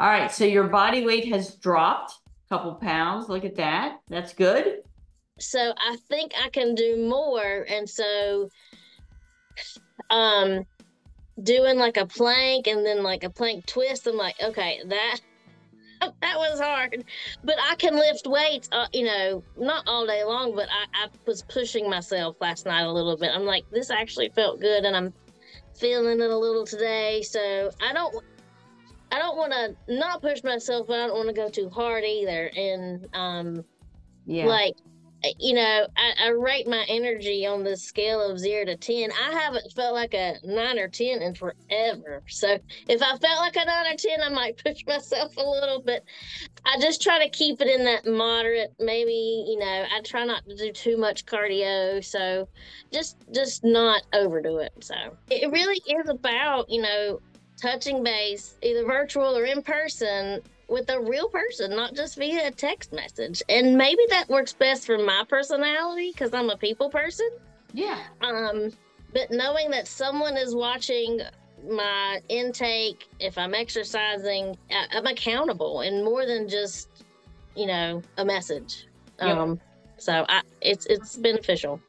All right, so your body weight has dropped a couple pounds. Look at that. That's good. So I think I can do more. And so um doing like a plank and then like a plank twist, I'm like, okay, that that was hard. But I can lift weights, uh, you know, not all day long, but I, I was pushing myself last night a little bit. I'm like, this actually felt good and I'm feeling it a little today. So I don't I don't want to not push myself, but I don't want to go too hard either. And um, Yeah. like, you know, I, I rate my energy on the scale of zero to ten. I haven't felt like a nine or ten in forever. So if I felt like a nine or ten, I might push myself a little. But I just try to keep it in that moderate. Maybe you know, I try not to do too much cardio. So just just not overdo it. So it really is about you know touching base, either virtual or in person, with a real person, not just via a text message. And maybe that works best for my personality because I'm a people person. yeah. Um, but knowing that someone is watching my intake, if I'm exercising, I- I'm accountable and more than just, you know, a message. Yep. Um, so I, it's it's beneficial.